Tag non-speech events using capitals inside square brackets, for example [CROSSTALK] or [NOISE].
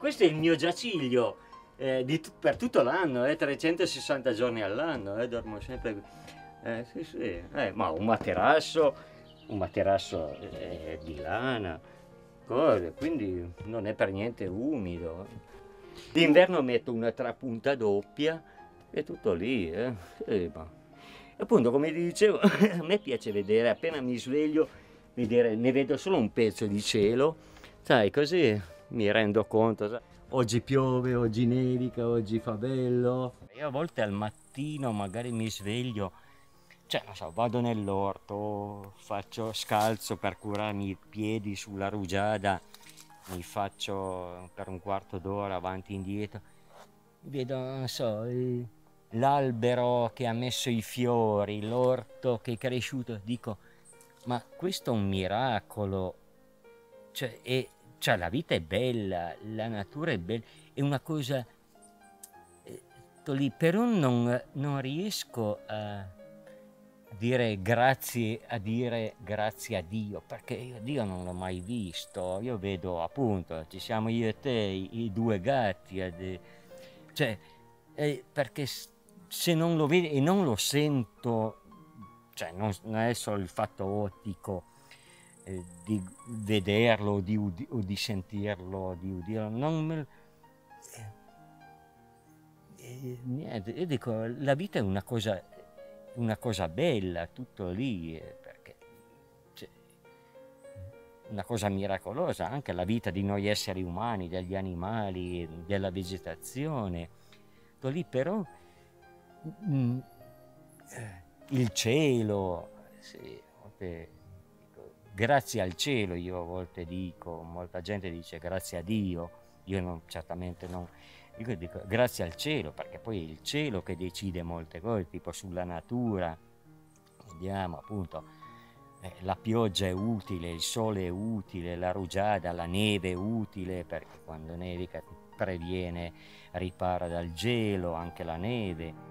questo è il mio giaciglio eh, di, per tutto l'anno, eh, 360 giorni all'anno, eh, dormo sempre. Eh, sì, sì. Eh, ma un materasso, un materasso eh, di lana, cose, quindi non è per niente umido. D'inverno metto una trapunta doppia e tutto lì. Eh. Sì, ma... Appunto, come dicevo, [LAUGHS] a me piace vedere, appena mi sveglio, vedere, ne vedo solo un pezzo di cielo, sai, così mi rendo conto. Oggi piove, oggi nevica, oggi fa bello. Io a volte al mattino magari mi sveglio, cioè non so, vado nell'orto, faccio scalzo per curarmi i piedi sulla rugiada, mi faccio per un quarto d'ora avanti e indietro, vedo, non so, l'albero che ha messo i fiori, l'orto che è cresciuto, dico, ma questo è un miracolo, cioè, è, cioè la vita è bella, la natura è bella, è una cosa... Eh, lì, però non, non riesco a dire grazie a dire grazie a Dio perché io Dio non l'ho mai visto. Io vedo appunto ci siamo io e te i, i due gatti eh, cioè eh, perché se non lo vedo e non lo sento cioè non, non è solo il fatto ottico eh, di vederlo di, udi- o di sentirlo, di udirlo, non me... Eh, eh, niente, io dico, la vita è una cosa, una cosa bella, tutto lì, eh, perché cioè, una cosa miracolosa, anche la vita di noi esseri umani, degli animali, della vegetazione, tutto lì, però mh, mm, il cielo, sì, grazie al cielo, io a volte dico, molta gente dice grazie a Dio, io non, certamente non, io dico grazie al cielo, perché poi è il cielo che decide molte cose, tipo sulla natura, vediamo appunto, eh, la pioggia è utile, il sole è utile, la rugiada, la neve è utile, perché quando nevica previene, ripara dal gelo, anche la neve